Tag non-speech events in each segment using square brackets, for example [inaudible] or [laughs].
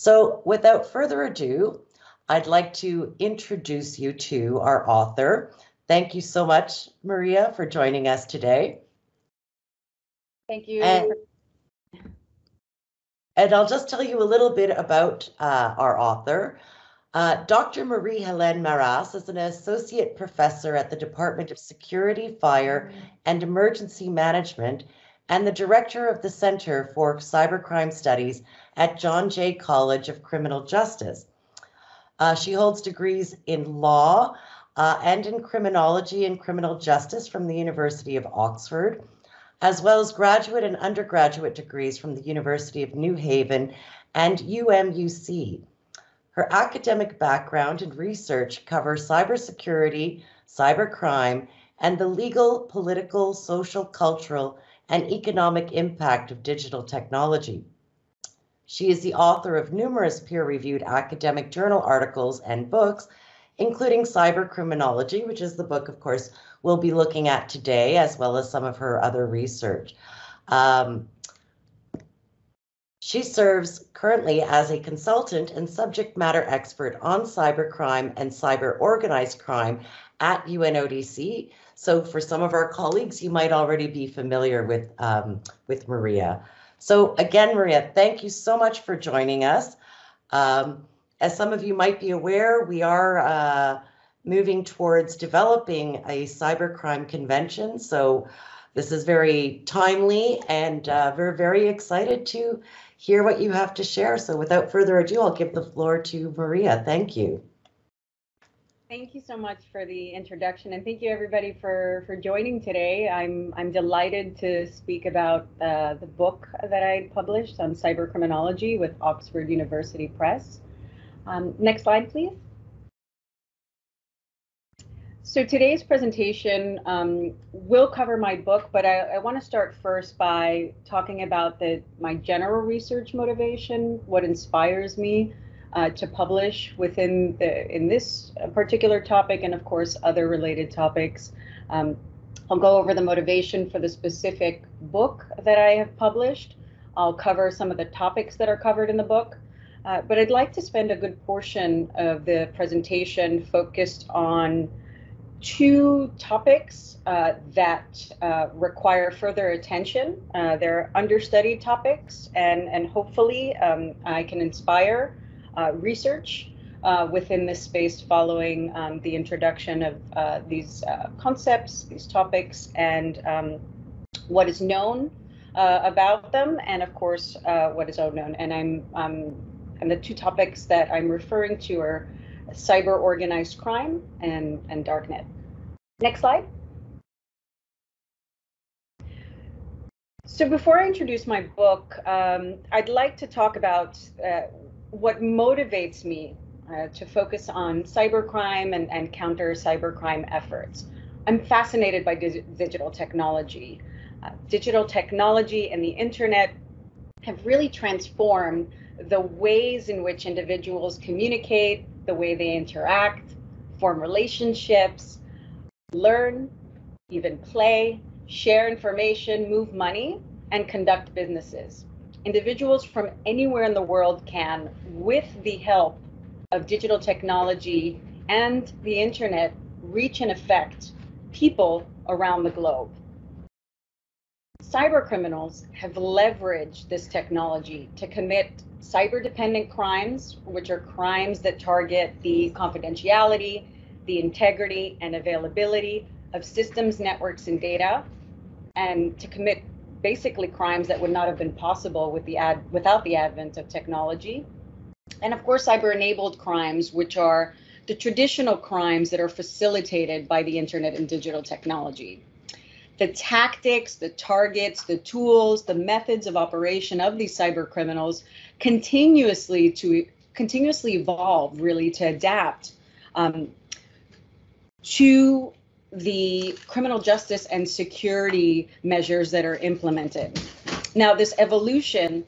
So without further ado, I'd like to introduce you to our author. Thank you so much, Maria, for joining us today. Thank you. And, and I'll just tell you a little bit about uh, our author. Uh, Dr. Maria-Helen Maras is an associate professor at the Department of Security, Fire, and Emergency Management and the director of the Center for Cybercrime Studies at John Jay College of Criminal Justice. Uh, she holds degrees in law uh, and in criminology and criminal justice from the University of Oxford, as well as graduate and undergraduate degrees from the University of New Haven and UMUC. Her academic background and research cover cybersecurity, cybercrime, and the legal, political, social, cultural, and economic impact of digital technology. She is the author of numerous peer-reviewed academic journal articles and books, including Cyber Criminology, which is the book, of course, we'll be looking at today, as well as some of her other research. Um, she serves currently as a consultant and subject matter expert on cybercrime and cyber organized crime at UNODC. So for some of our colleagues, you might already be familiar with, um, with Maria. So again, Maria, thank you so much for joining us. Um, as some of you might be aware, we are uh, moving towards developing a cybercrime convention. So this is very timely and uh, we're very excited to hear what you have to share. So without further ado, I'll give the floor to Maria. Thank you. Thank you so much for the introduction, and thank you everybody for for joining today. I'm I'm delighted to speak about uh, the book that I published on cyber criminology with Oxford University Press. Um, next slide, please. So today's presentation um, will cover my book, but I, I want to start first by talking about the my general research motivation, what inspires me uh, to publish within the in this particular topic and of course other related topics. Um, I'll go over the motivation for the specific book that I have published. I'll cover some of the topics that are covered in the book. Uh, but I'd like to spend a good portion of the presentation focused on two topics uh, that uh, require further attention. Uh, they're understudied topics, and, and hopefully um, I can inspire research uh, within this space following um, the introduction of uh, these uh, concepts, these topics, and um, what is known uh, about them, and of course, uh, what is unknown. And I'm um, and the two topics that I'm referring to are cyber organized crime and, and darknet. Next slide. So before I introduce my book, um, I'd like to talk about uh, what motivates me uh, to focus on cybercrime and, and counter cybercrime efforts. I'm fascinated by dig digital technology. Uh, digital technology and the internet have really transformed the ways in which individuals communicate, the way they interact, form relationships, learn, even play, share information, move money, and conduct businesses individuals from anywhere in the world can, with the help of digital technology and the internet, reach and affect people around the globe. Cyber criminals have leveraged this technology to commit cyber dependent crimes, which are crimes that target the confidentiality, the integrity, and availability of systems, networks, and data, and to commit basically crimes that would not have been possible with the ad without the advent of technology. And of course, cyber enabled crimes, which are the traditional crimes that are facilitated by the internet and digital technology. The tactics, the targets, the tools, the methods of operation of these cyber criminals continuously to continuously evolve, really to adapt um, to the criminal justice and security measures that are implemented. Now, this evolution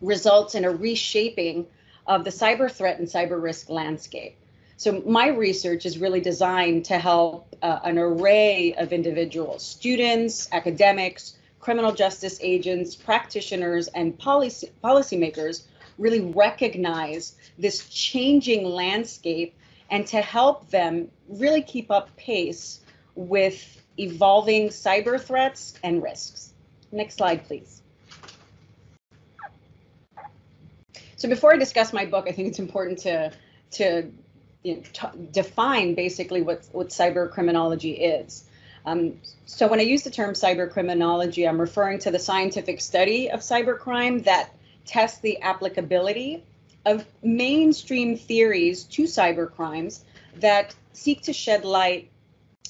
results in a reshaping of the cyber threat and cyber risk landscape. So, my research is really designed to help uh, an array of individuals, students, academics, criminal justice agents, practitioners, and policy policymakers really recognize this changing landscape and to help them really keep up pace with evolving cyber threats and risks. Next slide, please. So before I discuss my book, I think it's important to, to you know, define basically what, what cyber criminology is. Um, so when I use the term cyber criminology, I'm referring to the scientific study of cybercrime that tests the applicability of mainstream theories to cybercrimes that seek to shed light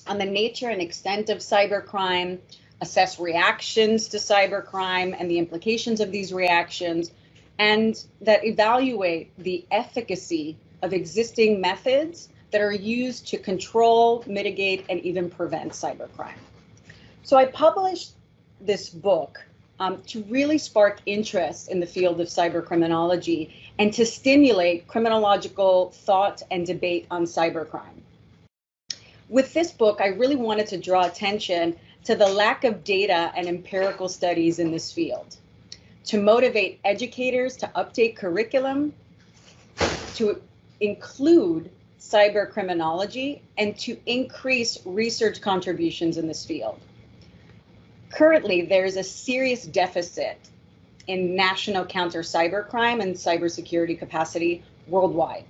on the nature and extent of cybercrime, assess reactions to cybercrime and the implications of these reactions, and that evaluate the efficacy of existing methods that are used to control, mitigate, and even prevent cybercrime. So I published this book um, to really spark interest in the field of cybercriminology and to stimulate criminological thought and debate on cybercrime. With this book, I really wanted to draw attention to the lack of data and empirical studies in this field, to motivate educators to update curriculum, to include cyber criminology, and to increase research contributions in this field. Currently, there's a serious deficit in national counter cybercrime and cybersecurity capacity worldwide.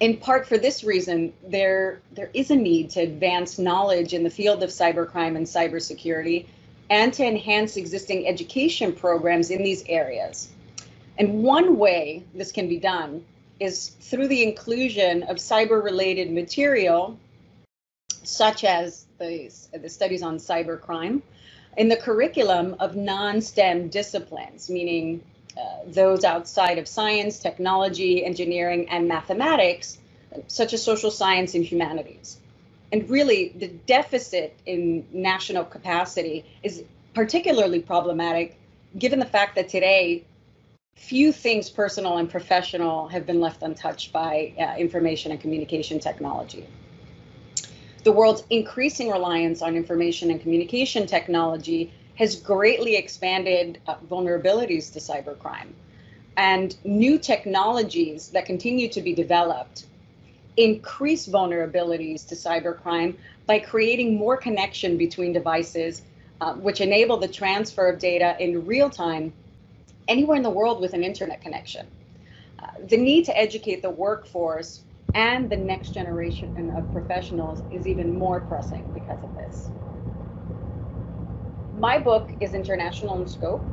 In part for this reason, there, there is a need to advance knowledge in the field of cybercrime and cybersecurity and to enhance existing education programs in these areas. And one way this can be done is through the inclusion of cyber related material, such as the, the studies on cybercrime, in the curriculum of non STEM disciplines, meaning those outside of science, technology, engineering, and mathematics, such as social science and humanities. And really, the deficit in national capacity is particularly problematic given the fact that today few things personal and professional have been left untouched by uh, information and communication technology. The world's increasing reliance on information and communication technology has greatly expanded uh, vulnerabilities to cybercrime. And new technologies that continue to be developed increase vulnerabilities to cybercrime by creating more connection between devices, uh, which enable the transfer of data in real time anywhere in the world with an internet connection. Uh, the need to educate the workforce and the next generation of professionals is even more pressing because of this. My book is international in scope.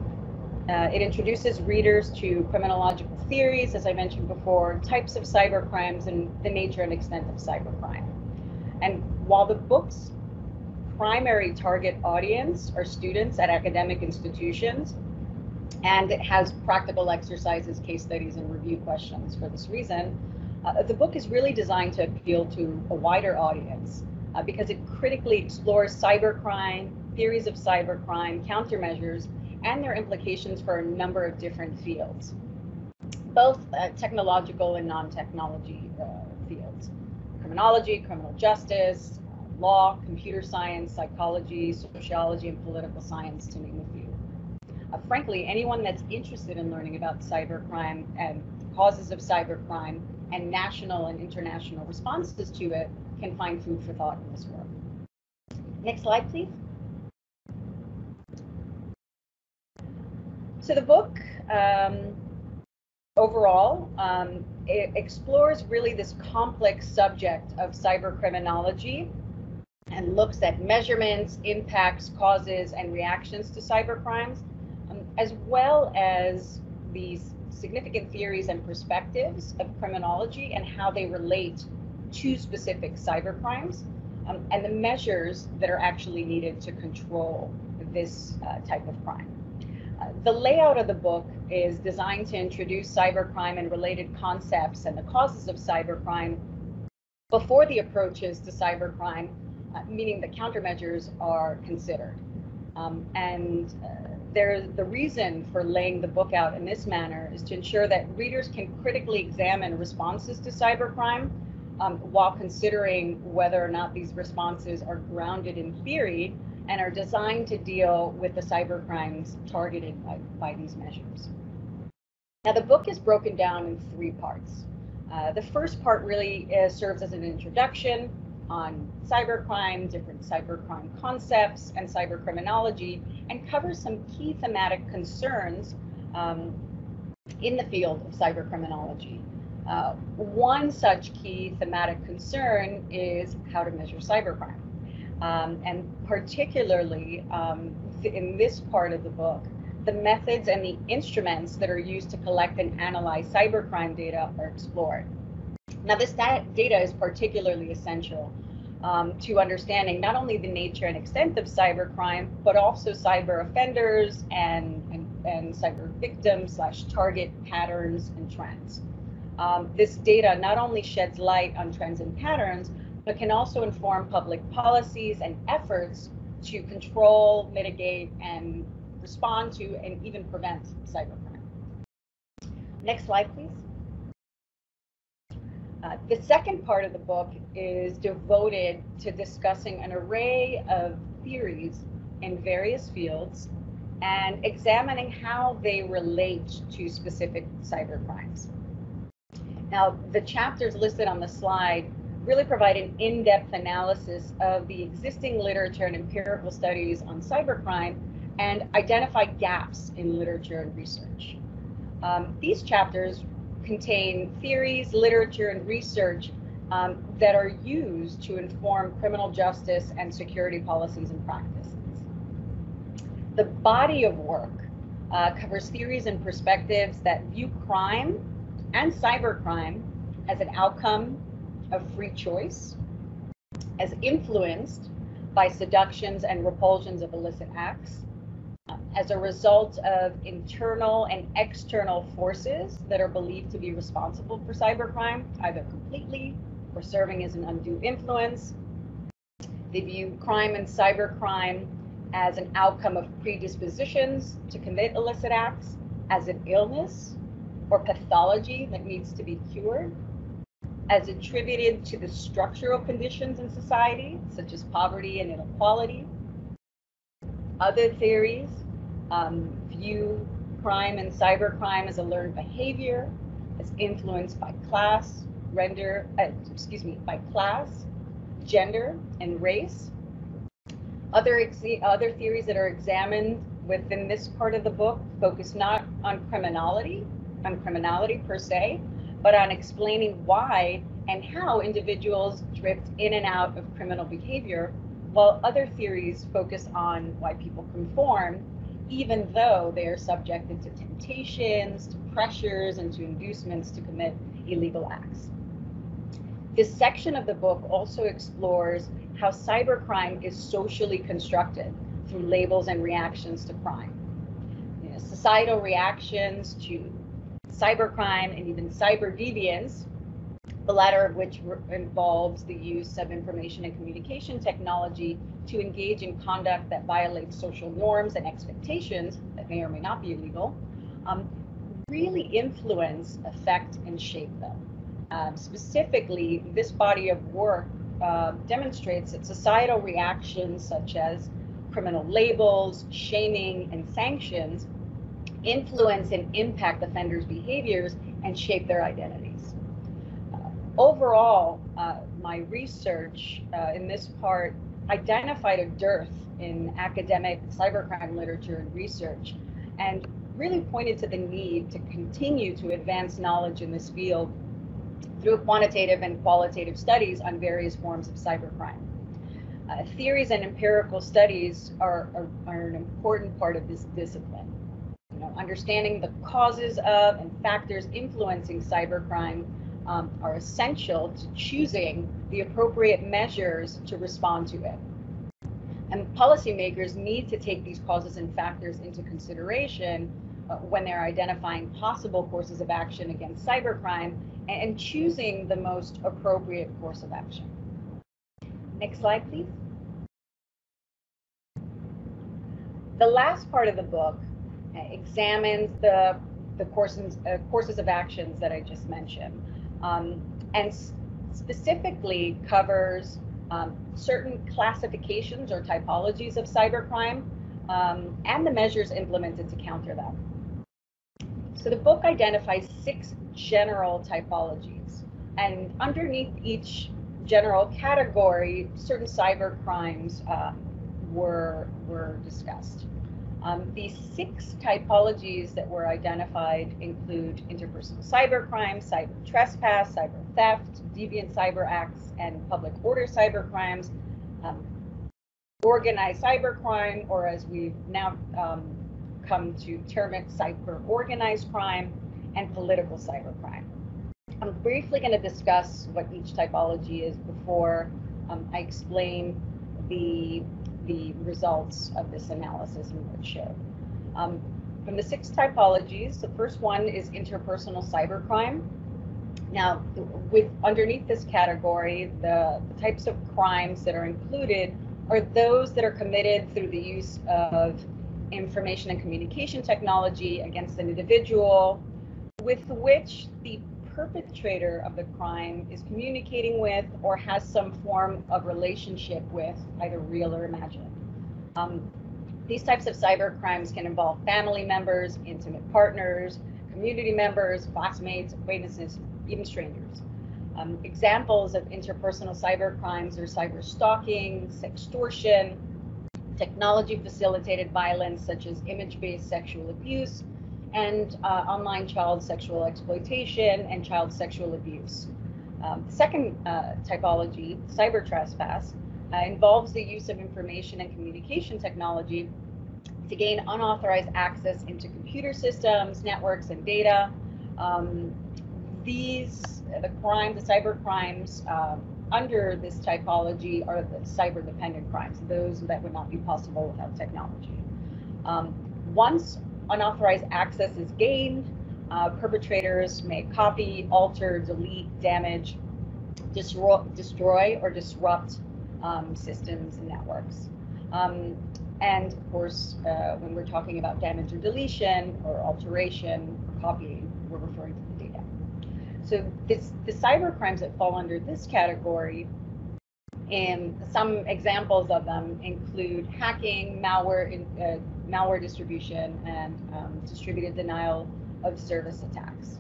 Uh, it introduces readers to criminological theories, as I mentioned before, types of cyber crimes, and the nature and extent of cybercrime. And while the book's primary target audience are students at academic institutions, and it has practical exercises, case studies, and review questions for this reason. Uh, the book is really designed to appeal to a wider audience uh, because it critically explores cybercrime, theories of cybercrime, countermeasures, and their implications for a number of different fields, both uh, technological and non-technology uh, fields. Criminology, criminal justice, uh, law, computer science, psychology, sociology, and political science, to name a few uh, frankly, anyone that's interested in learning about cybercrime and causes of cybercrime and national and international responses to it can find food for thought in this work. Next slide, please. So the book um, overall, um, it explores really this complex subject of cybercriminology and looks at measurements, impacts, causes, and reactions to cyber cybercrimes as well as these significant theories and perspectives of criminology and how they relate to specific cybercrimes um, and the measures that are actually needed to control this uh, type of crime. The layout of the book is designed to introduce cybercrime and related concepts and the causes of cybercrime before the approaches to cybercrime, uh, meaning the countermeasures are considered. Um, and uh, there, the reason for laying the book out in this manner is to ensure that readers can critically examine responses to cybercrime um, while considering whether or not these responses are grounded in theory and are designed to deal with the cyber crimes targeted by, by these measures. Now, the book is broken down in three parts. Uh, the first part really is, serves as an introduction on cybercrime, different cybercrime concepts, and cybercriminology, and covers some key thematic concerns um, in the field of cybercriminology. Uh, one such key thematic concern is how to measure cybercrime. Um, and particularly um, in this part of the book, the methods and the instruments that are used to collect and analyze cybercrime data are explored. Now, this data is particularly essential um, to understanding not only the nature and extent of cybercrime, but also cyber offenders and, and, and cyber victims slash target patterns and trends. Um, this data not only sheds light on trends and patterns, but can also inform public policies and efforts to control, mitigate, and respond to, and even prevent cybercrime. Next slide, please. Uh, the second part of the book is devoted to discussing an array of theories in various fields and examining how they relate to specific cybercrimes. Now, the chapters listed on the slide really provide an in-depth analysis of the existing literature and empirical studies on cybercrime and identify gaps in literature and research. Um, these chapters contain theories, literature, and research um, that are used to inform criminal justice and security policies and practices. The body of work uh, covers theories and perspectives that view crime and cybercrime as an outcome of free choice, as influenced by seductions and repulsions of illicit acts, um, as a result of internal and external forces that are believed to be responsible for cybercrime, either completely or serving as an undue influence. They view crime and cybercrime as an outcome of predispositions to commit illicit acts, as an illness or pathology that needs to be cured, as attributed to the structural conditions in society, such as poverty and inequality. Other theories um, view crime and cybercrime as a learned behavior, as influenced by class, render, uh, excuse me, by class, gender, and race. Other, other theories that are examined within this part of the book focus not on criminality, on criminality per se, but on explaining why and how individuals drift in and out of criminal behavior, while other theories focus on why people conform even though they are subjected to temptations, to pressures, and to inducements to commit illegal acts. This section of the book also explores how cybercrime is socially constructed through labels and reactions to crime. You know, societal reactions to cybercrime and even cyber deviance the latter of which involves the use of information and communication technology to engage in conduct that violates social norms and expectations that may or may not be illegal, um, really influence, affect, and shape them. Um, specifically, this body of work uh, demonstrates that societal reactions such as criminal labels, shaming, and sanctions influence and impact offenders' behaviors and shape their identity overall, uh, my research uh, in this part identified a dearth in academic cybercrime literature and research, and really pointed to the need to continue to advance knowledge in this field through quantitative and qualitative studies on various forms of cybercrime. Uh, theories and empirical studies are, are, are an important part of this discipline. Understanding the causes of and factors influencing cybercrime um, are essential to choosing the appropriate measures to respond to it. And policymakers need to take these causes and factors into consideration uh, when they're identifying possible courses of action against cybercrime and, and choosing the most appropriate course of action. Next slide, please. The last part of the book examines the, the courses, uh, courses of actions that I just mentioned um, and specifically covers um, certain classifications or typologies of cybercrime um, and the measures implemented to counter them. So the book identifies six general typologies, and underneath each general category, certain cyber crimes uh, were were discussed. Um, these six typologies that were identified include interpersonal cybercrime, cyber trespass, cyber theft, deviant cyber acts, and public order cyber crimes, um, organized cyber crime, or as we've now um, come to term it, cyber organized crime, and political cyber crime. I'm briefly going to discuss what each typology is before um, I explain the the results of this analysis and what it showed. Um, from the six typologies, the first one is interpersonal cybercrime. Now, with underneath this category, the, the types of crimes that are included are those that are committed through the use of information and communication technology against an individual with which the perpetrator of the crime is communicating with or has some form of relationship with, either real or imagined. Um, these types of cyber crimes can involve family members, intimate partners, community members, classmates, acquaintances, even strangers. Um, examples of interpersonal cyber crimes are cyber stalking, sextortion, technology facilitated violence such as image based sexual abuse, and uh, online child sexual exploitation and child sexual abuse. Um, the second uh, typology, cyber trespass, uh, involves the use of information and communication technology to gain unauthorized access into computer systems, networks, and data. Um, these, the crimes, the cyber crimes um, under this typology are the cyber dependent crimes, those that would not be possible without technology. Um, once unauthorized access is gained, uh, perpetrators may copy, alter, delete, damage, destroy, destroy or disrupt um, systems and networks. Um, and of course, uh, when we're talking about damage or deletion or alteration or copying, we're referring to the data. So this, the cyber crimes that fall under this category, and some examples of them include hacking, malware, uh, malware distribution, and um, distributed denial of service attacks.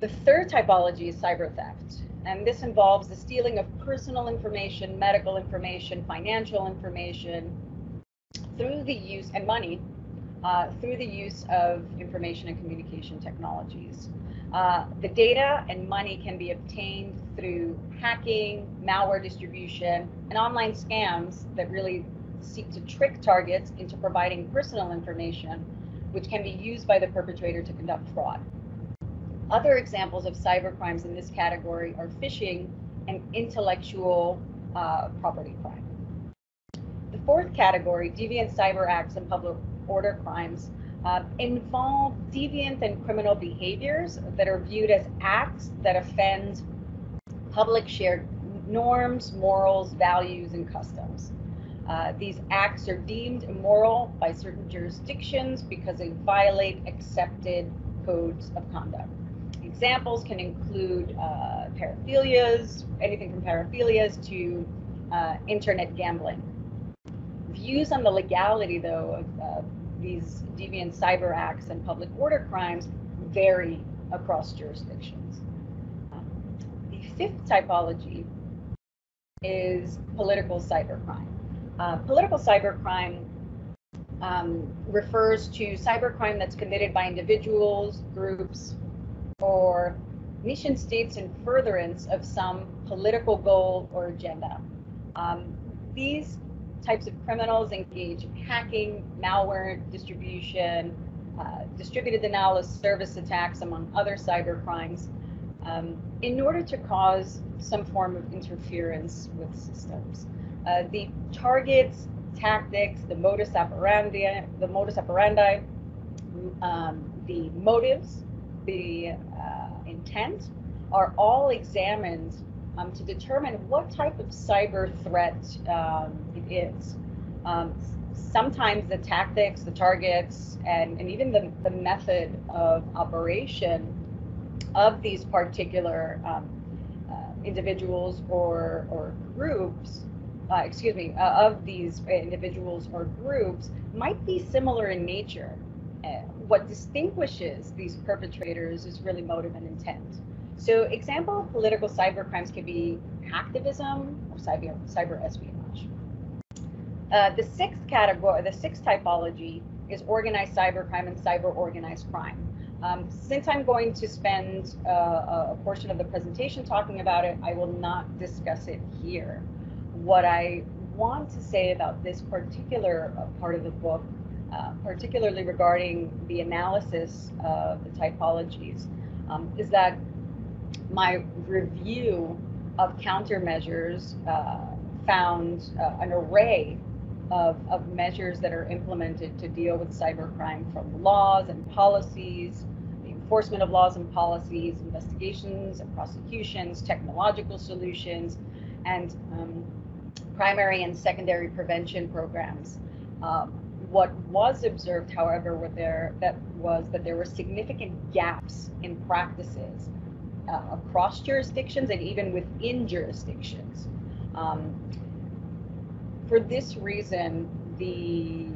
The third typology is cyber theft, and this involves the stealing of personal information, medical information, financial information through the use and money uh, through the use of information and communication technologies. Uh, the data and money can be obtained through hacking, malware distribution, and online scams that really seek to trick targets into providing personal information, which can be used by the perpetrator to conduct fraud. Other examples of cyber crimes in this category are phishing and intellectual uh, property crime. The fourth category, deviant cyber acts and public order crimes, uh, involve deviant and criminal behaviors that are viewed as acts that offend public shared norms, morals, values, and customs. Uh, these acts are deemed immoral by certain jurisdictions because they violate accepted codes of conduct. Examples can include uh, paraphilias, anything from paraphilias to uh, internet gambling. Views on the legality, though, of uh, these deviant cyber acts and public order crimes vary across jurisdictions. The fifth typology is political cybercrime. Uh, political cybercrime um, refers to cybercrime that's committed by individuals, groups, or nation states in furtherance of some political goal or agenda. Um, these types of criminals engage in hacking, malware distribution, uh, distributed denial of service attacks, among other cyber crimes, um, in order to cause some form of interference with systems. Uh, the targets, tactics, the modus operandi, the modus operandi, um, the motives, the uh, intent are all examined um, to determine what type of cyber threat um, it is. Um, sometimes the tactics, the targets, and, and even the, the method of operation of these particular um, uh, individuals or, or groups, uh, excuse me, uh, of these individuals or groups might be similar in nature. uh, what distinguishes these perpetrators is really motive and intent. So example of political cyber crimes can be hacktivism or cyber, cyber espionage. Uh, the sixth category, the sixth typology is organized cybercrime and cyber organized crime. Um, since I'm going to spend uh, a portion of the presentation talking about it, I will not discuss it here. What I want to say about this particular uh, part of the book, uh, particularly regarding the analysis of the typologies, um, is that my review of countermeasures uh, found uh, an array of, of measures that are implemented to deal with cybercrime from laws and policies, the enforcement of laws and policies, investigations and prosecutions, technological solutions, and um, primary and secondary prevention programs. Um, what was observed, however, were there that was that there were significant gaps in practices uh, across jurisdictions and even within jurisdictions. Um, for this reason, the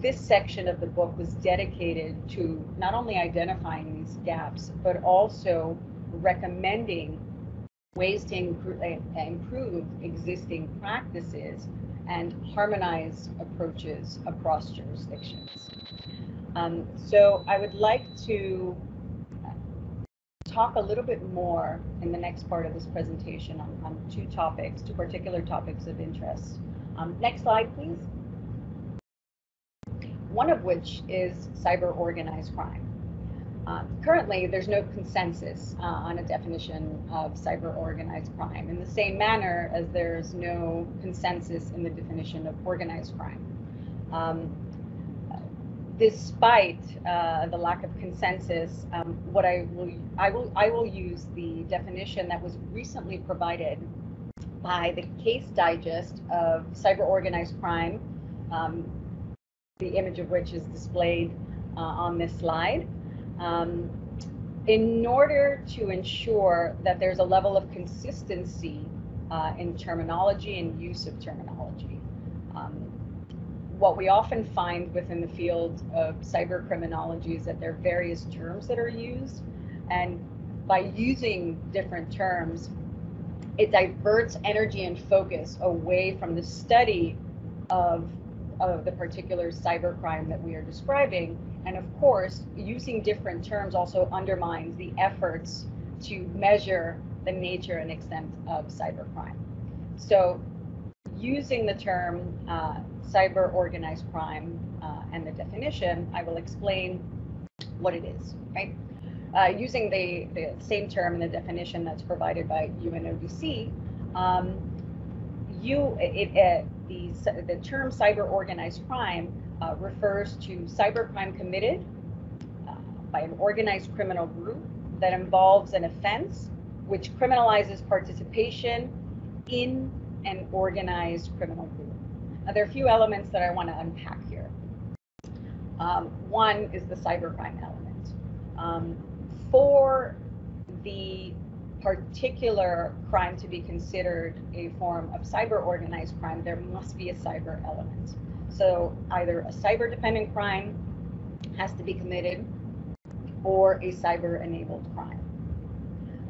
this section of the book was dedicated to not only identifying these gaps, but also recommending ways to improve, improve existing practices and harmonize approaches across jurisdictions. Um, so I would like to talk a little bit more in the next part of this presentation on, on two topics, two particular topics of interest. Um, next slide, please. One of which is cyber organized crime. Uh, currently, there's no consensus uh, on a definition of cyber organized crime in the same manner as there's no consensus in the definition of organized crime. Um, despite uh, the lack of consensus, um, what I will I will I will use the definition that was recently provided by the case digest of cyber organized crime, um, the image of which is displayed uh, on this slide. Um, in order to ensure that there's a level of consistency uh, in terminology and use of terminology. Um, what we often find within the field of cyber criminology is that there are various terms that are used, and by using different terms, it diverts energy and focus away from the study of, of the particular cybercrime that we are describing. And of course, using different terms also undermines the efforts to measure the nature and extent of cybercrime. So using the term uh, cyber organized crime uh, and the definition, I will explain what it is, right? uh, using the, the same term and the definition that's provided by UNODC, um, you, it, it, the, the term cyber organized crime uh, refers to cybercrime committed uh, by an organized criminal group that involves an offense which criminalizes participation in an organized criminal group. Now, there are a few elements that I want to unpack here. Um, one is the cybercrime element. Um, for the particular crime to be considered a form of cyber organized crime, there must be a cyber element. So either a cyber dependent crime has to be committed or a cyber enabled crime.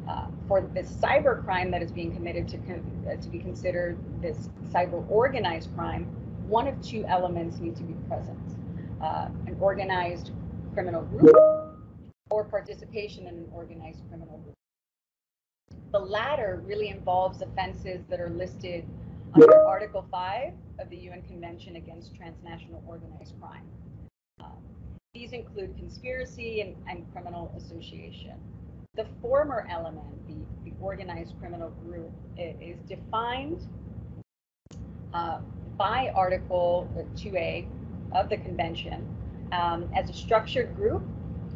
Uh, for the cyber crime that is being committed to, uh, to be considered this cyber organized crime, one of two elements need to be present. Uh, an organized criminal group or participation in an organized criminal group. The latter really involves offenses that are listed under Article 5 of the UN Convention Against Transnational Organized Crime. Uh, these include conspiracy and, and, criminal association. The former element, the, the organized criminal group, is defined uh, by Article 2A of the Convention um, as a structured group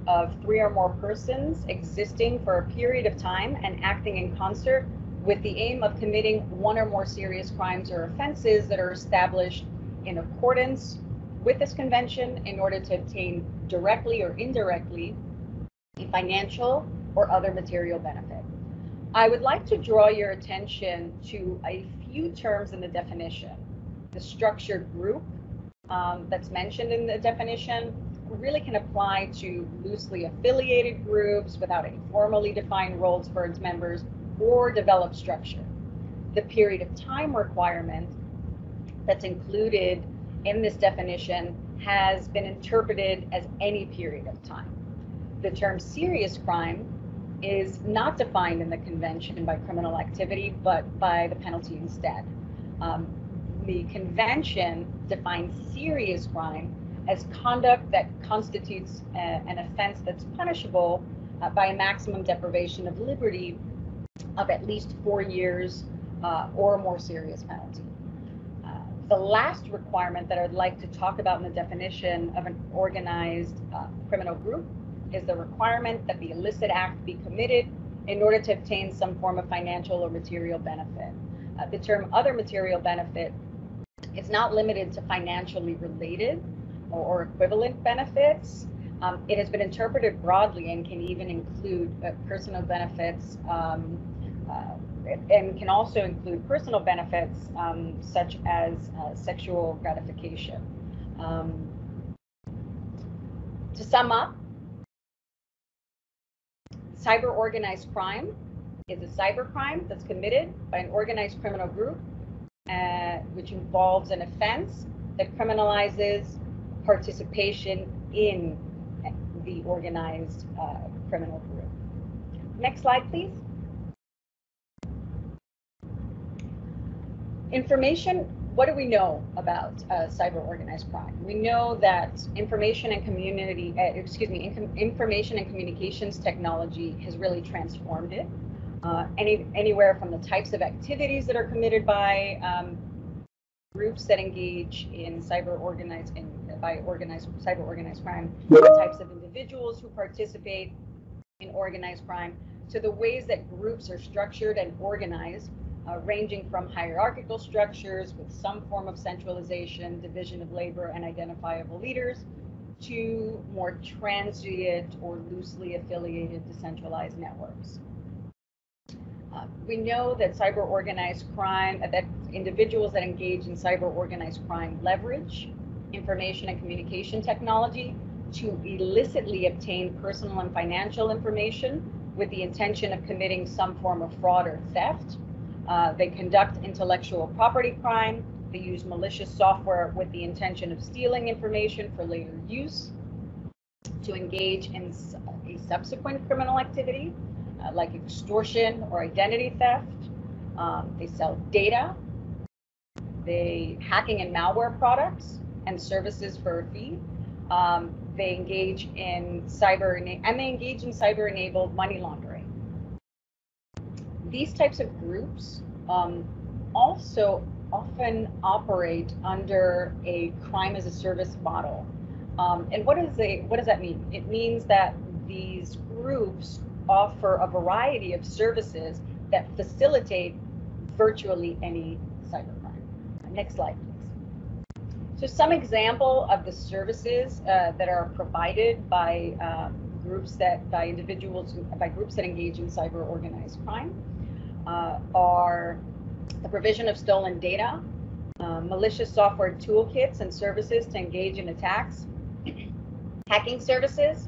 of three or more persons existing for a period of time and acting in concert with the aim of committing one or more serious crimes or offenses that are established in accordance with this convention in order to obtain directly or indirectly a financial or other material benefit. I would like to draw your attention to a few terms in the definition. The structured group um, that's mentioned in the definition really can apply to loosely affiliated groups without any formally defined roles for its members or develop structure. The period of time requirement that's included in this definition has been interpreted as any period of time. The term serious crime is not defined in the convention by criminal activity, but by the penalty instead. Um, the convention defines serious crime as conduct that constitutes a, an offense that's punishable uh, by a maximum deprivation of liberty of at least four years uh, or more serious penalty. Uh, the last requirement that I'd like to talk about in the definition of an organized uh, criminal group is the requirement that the illicit act be committed in order to obtain some form of financial or material benefit. Uh, the term other material benefit is not limited to financially related or, or equivalent benefits. Um, it has been interpreted broadly and can even include uh, personal benefits um, and can also include personal benefits um, such as uh, sexual gratification. Um, to sum up, cyber organized crime is a cyber crime that's committed by an organized criminal group, uh, which involves an offense that criminalizes participation in the organized uh, criminal group. Next slide, please. Information, what do we know about uh, cyber organized crime? We know that information and community, uh, excuse me, information and communications technology has really transformed it. Uh, any, anywhere from the types of activities that are committed by um, groups that engage in cyber organized in, by organized cyber organized crime, the types of individuals who participate in organized crime, to the ways that groups are structured and organized uh, ranging from hierarchical structures with some form of centralization, division of labor, and identifiable leaders, to more transient or loosely affiliated decentralized networks. Uh, we know that cyber organized crime, uh, that individuals that engage in cyber organized crime leverage information and communication technology to illicitly obtain personal and financial information with the intention of committing some form of fraud or theft uh, they conduct intellectual property crime. They use malicious software with the intention of stealing information for later use to engage in a subsequent criminal activity uh, like extortion or identity theft. Um, they sell data. They hacking and malware products and services for a fee. Um, they engage in cyber and they engage in cyber enabled money laundering these types of groups um, also often operate under a crime as a service model. Um, and what is a what does that mean? It means that these groups offer a variety of services that facilitate virtually any cybercrime. Next slide, please. So some example of the services uh, that are provided by um, groups that by individuals by groups that engage in cyber organized crime uh, are the provision of stolen data, uh, malicious software toolkits and services to engage in attacks, hacking services,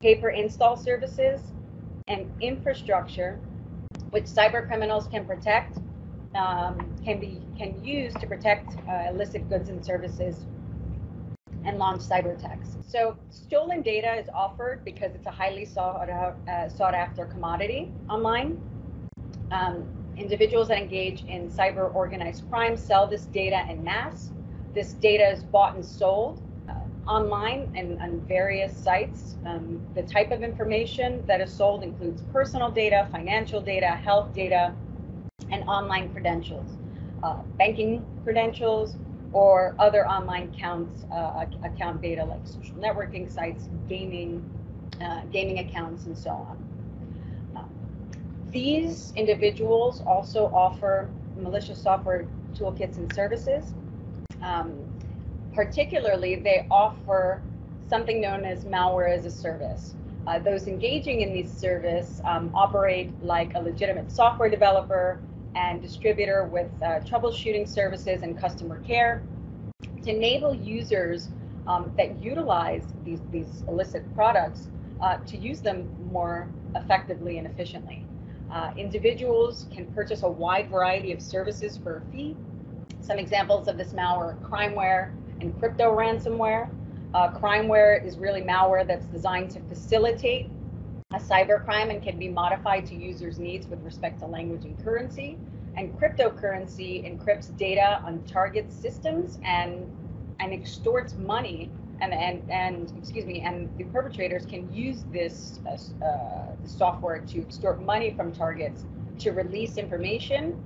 pay-per-install services, and infrastructure which cyber criminals can protect, um, can be can use to protect uh, illicit goods and services and launch cyber attacks. So stolen data is offered because it's a highly sought uh, sought after commodity online um, individuals that engage in cyber organized crime sell this data in mass. This data is bought and sold uh, online and on various sites. Um, the type of information that is sold includes personal data, financial data, health data, and online credentials, uh, banking credentials, or other online accounts, uh, account data like social networking sites, gaming, uh, gaming accounts, and so on. These individuals also offer malicious software toolkits and services. Um, particularly, they offer something known as malware as a service. Uh, those engaging in these service um, operate like a legitimate software developer and distributor with uh, troubleshooting services and customer care to enable users um, that utilize these, these illicit products uh, to use them more effectively and efficiently. Uh, individuals can purchase a wide variety of services for a fee. Some examples of this malware are crimeware and crypto ransomware. Uh, crimeware is really malware that's designed to facilitate a cybercrime and can be modified to users' needs with respect to language and currency. And cryptocurrency encrypts data on target systems and and extorts money and and and excuse me and the perpetrators can use this uh, uh, software to extort money from targets to release information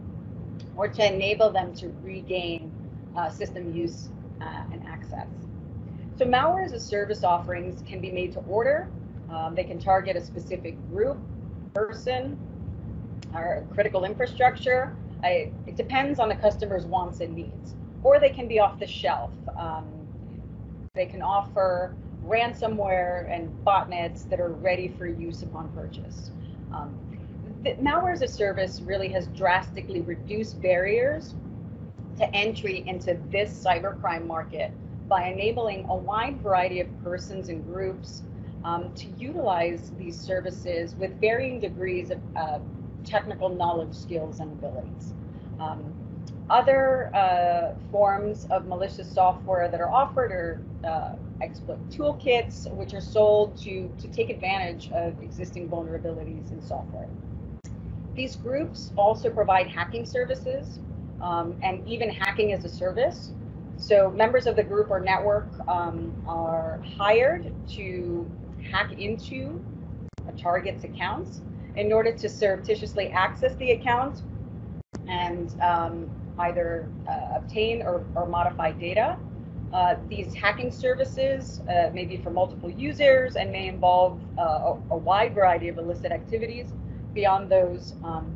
or to enable them to regain uh, system use uh, and access. So malware as a service offerings can be made to order. Um, they can target a specific group, person, or critical infrastructure. I, it depends on the customer's wants and needs. Or they can be off the shelf. Um, they can offer ransomware and botnets that are ready for use upon purchase. Um, malware as a service really has drastically reduced barriers to entry into this cybercrime market by enabling a wide variety of persons and groups um, to utilize these services with varying degrees of uh, technical knowledge, skills, and abilities. Um, other uh, forms of malicious software that are offered are uh, exploit toolkits, which are sold to, to take advantage of existing vulnerabilities in software. These groups also provide hacking services um, and even hacking as a service. So members of the group or network um, are hired to hack into a target's accounts in order to surreptitiously access the account and um, either uh, obtain or, or modify data. Uh, these hacking services uh, may be for multiple users and may involve uh, a, a, wide variety of illicit activities beyond those um,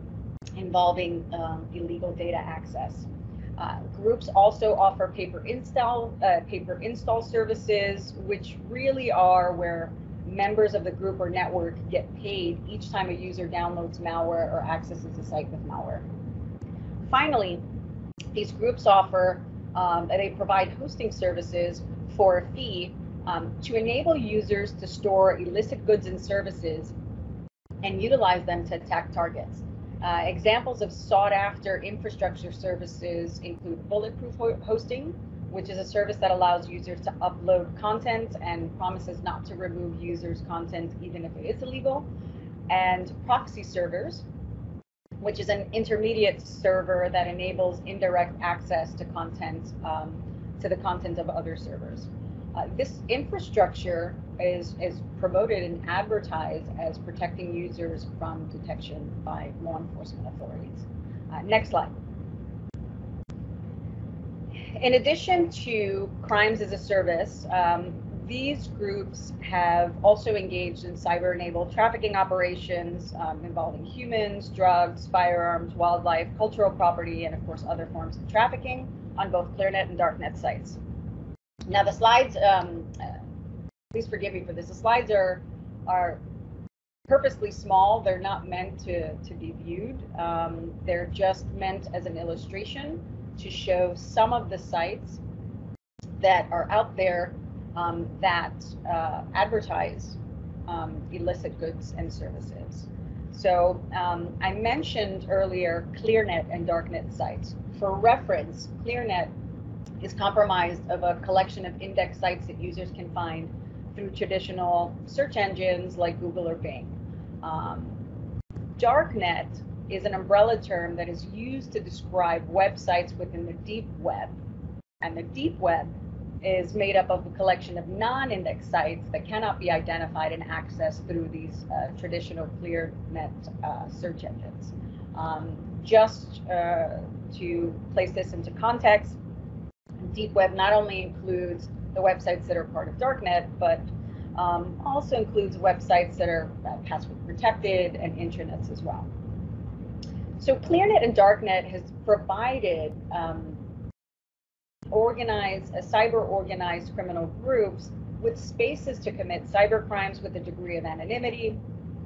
involving um, illegal data access. Uh, groups also offer pay-per-install uh, pay-per-install services, which really are where members of the group or network get paid each time a user downloads malware or accesses a site with malware. Finally, these groups offer, um, they provide hosting services for a fee um, to enable users to store illicit goods and services and utilize them to attack targets. Uh, examples of sought after infrastructure services include bulletproof ho hosting, which is a service that allows users to upload content and promises not to remove users' content even if it is illegal, and proxy servers, which is an intermediate server that enables indirect access to content, um, to the content of other servers. Uh, this infrastructure is, is promoted and advertised as protecting users from detection by law enforcement authorities. Uh, next slide. In addition to crimes as a service, um, these groups have also engaged in cyber enabled trafficking operations um, involving humans, drugs, firearms, wildlife, cultural property, and of course other forms of trafficking on both ClearNet and Darknet sites. Now the slides, um, please forgive me for this, the slides are, are purposely small. They're not meant to, to be viewed. Um, they're just meant as an illustration to show some of the sites that are out there um, that uh, advertise um, illicit goods and services. So um, I mentioned earlier ClearNet and Darknet sites. For reference, ClearNet is comprised of a collection of index sites that users can find through traditional search engines like Google or Bing. Um, Darknet is an umbrella term that is used to describe websites within the deep web. And the deep web is made up of a collection of non-index sites that cannot be identified and accessed through these uh, traditional ClearNet uh, search engines. Um, just uh, to place this into context, Deep Web not only includes the websites that are part of Darknet, but um, also includes websites that are uh, password protected and intranets as well. So ClearNet and Darknet has provided um, organized, uh, cyber organized criminal groups with spaces to commit cyber crimes with a degree of anonymity,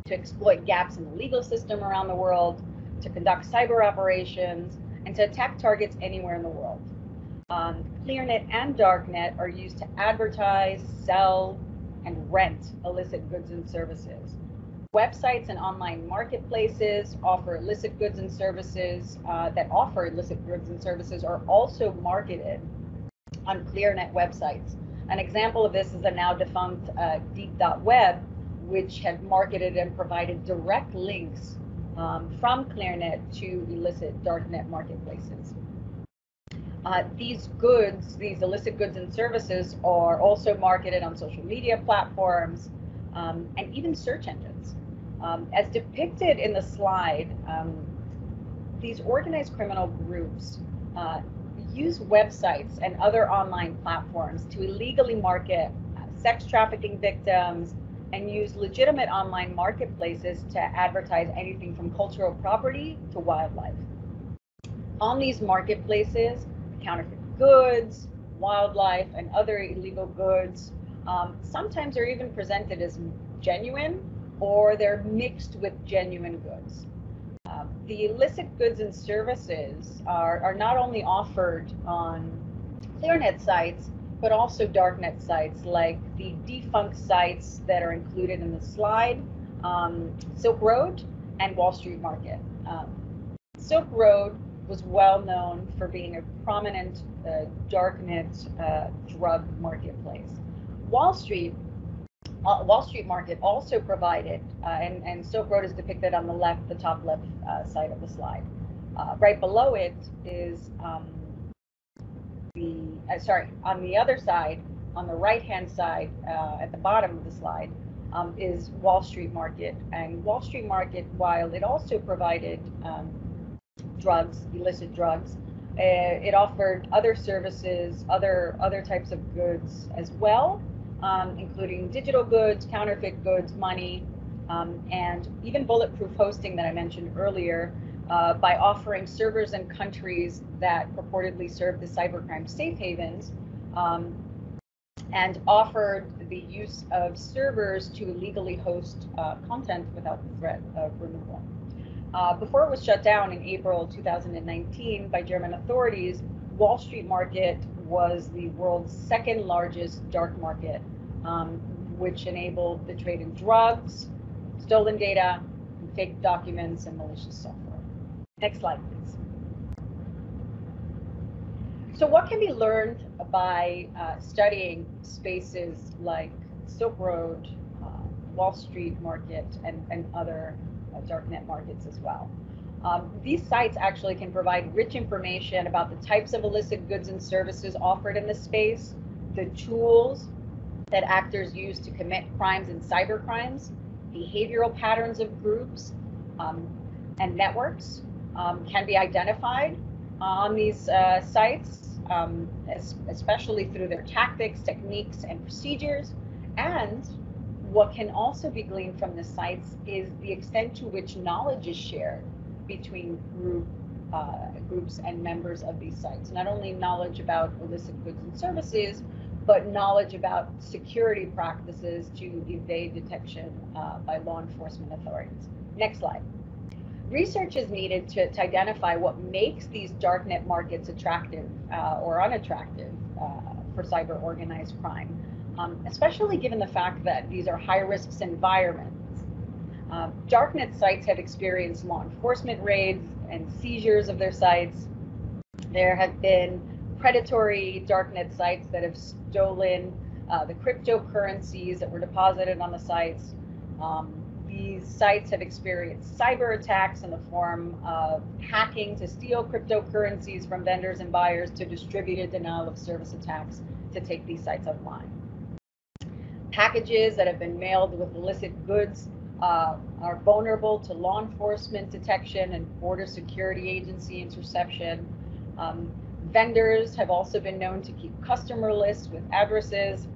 to exploit gaps in the legal system around the world, to conduct cyber operations, and to attack targets anywhere in the world. Um, ClearNet and Darknet are used to advertise, sell, and rent illicit goods and services. Websites and online marketplaces offer illicit goods and services uh, that offer illicit goods and services are also marketed on ClearNet websites. An example of this is the now defunct uh, DeepDotWeb, which had marketed and provided direct links um, from ClearNet to illicit darknet marketplaces. Uh, these goods, these illicit goods and services, are also marketed on social media platforms um, and even search engines. Um, as depicted in the slide, um, these organized criminal groups uh, use websites and other online platforms to illegally market uh, sex trafficking victims and use legitimate online marketplaces to advertise anything from cultural property to wildlife. On these marketplaces, counterfeit goods, wildlife, and other illegal goods um, sometimes are even presented as genuine or they're mixed with genuine goods. Um, the illicit goods and services are, are not only offered on ClearNet sites, but also darknet sites like the defunct sites that are included in the slide, um, Silk Road and Wall Street Market. Um, Silk Road was well known for being a prominent uh, darknet uh, drug marketplace. Wall Street uh, Wall Street Market also provided, uh, and, and Silk Road is depicted on the left, the top left uh, side of the slide. Uh, right below it is um, the, uh, sorry, on the other side, on the right hand side, at the bottom of the slide, um, is Wall Street Market. And Wall Street Market, while it also provided um, drugs, illicit drugs, it offered other services, other other types of goods as well um, including digital goods, counterfeit goods, money, um, and even bulletproof hosting that I mentioned earlier uh, by offering servers in countries that purportedly serve the cybercrime safe havens um, and offered the use of servers to illegally host uh, content without the threat of removal. Uh, before it was shut down in April 2019 by German authorities, Wall Street Market was the world's second largest dark market um, which enabled the trade in drugs, stolen data, fake documents, and malicious software. Next slide, please. So what can be learned by uh, studying spaces like Silk Road, uh, Wall Street market, and, and other uh, darknet markets as well? Um, these sites actually can provide rich information about the types of illicit goods and services offered in the space, the tools that actors use to commit crimes and cyber crimes, behavioral patterns of groups um, and networks um, can be identified on these uh, sites, um, as, especially through their tactics, techniques, and procedures. And what can also be gleaned from the sites is the extent to which knowledge is shared between group uh, groups and members of these sites. Not only knowledge about illicit goods and services, but knowledge about security practices to evade detection uh, by law enforcement authorities. Next slide. Research is needed to, to identify what makes these darknet markets attractive uh, or unattractive uh, for cyber organized crime, um, especially given the fact that these are high risk environments. Uh, darknet sites have experienced law enforcement raids and seizures of their sites. There have been predatory darknet sites that have stolen uh, the cryptocurrencies that were deposited on the sites. Um, these sites have experienced cyber attacks in the form of hacking to steal cryptocurrencies from vendors and buyers to distributed denial of service attacks to take these sites offline. Packages that have been mailed with illicit goods uh, are vulnerable to law enforcement detection and border security agency interception. Um, vendors have also been known to keep customer lists with addresses.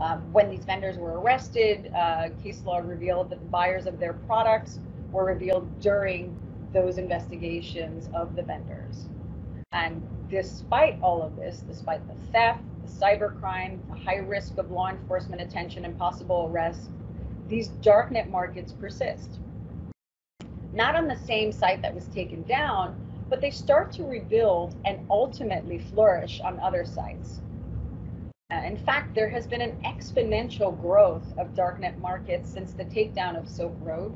Um, when these vendors were arrested, uh, case law revealed that the buyers of their products were revealed during those investigations of the vendors. And despite all of this, despite the theft, the cybercrime, the high risk of law enforcement attention and possible arrest, these darknet markets persist. Not on the same site that was taken down, but they start to rebuild and ultimately flourish on other sites. Uh, in fact, there has been an exponential growth of darknet markets since the takedown of Silk Road,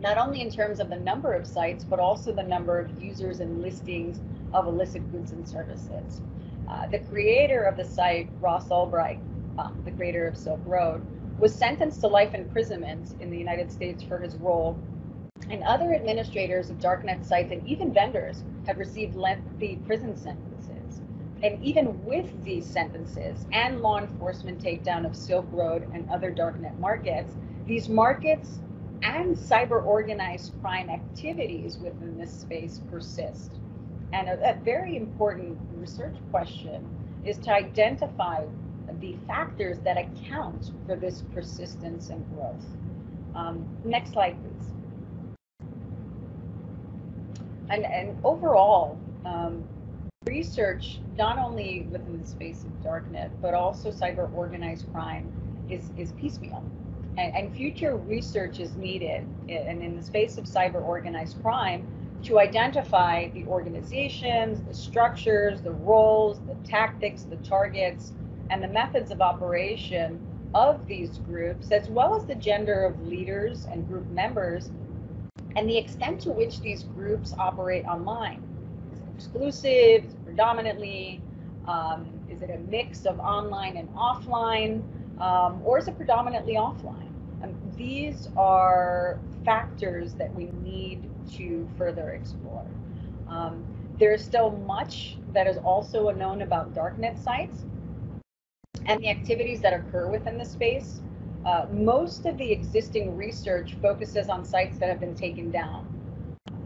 not only in terms of the number of sites, but also the number of users and listings of illicit goods and services. Uh, the creator of the site, Ross Ulbricht, um, the creator of Silk Road, was sentenced to life imprisonment in the United States for his role. And other administrators of darknet sites and even vendors have received lengthy prison sentences. And even with these sentences and law enforcement takedown of Silk Road and other darknet markets, these markets and cyber organized crime activities within this space persist. And a, a very important research question is to identify the factors that account for this persistence and growth. Um, next slide, please. And, and overall, um, research, not only within the space of darknet, but also cyber organized crime, is, is piecemeal. And, and future research is needed. And in the space of cyber organized crime, to identify the organizations, the structures, the roles, the tactics, the targets, and the methods of operation of these groups, as well as the gender of leaders and group members, and the extent to which these groups operate online. Is it exclusive? Is it predominantly? Um, is it a mix of online and offline? Um, or is it predominantly offline? And these are factors that we need to further explore. Um, there is still much that is also unknown about darknet sites and the activities that occur within the space. Uh, most of the existing research focuses on sites that have been taken down.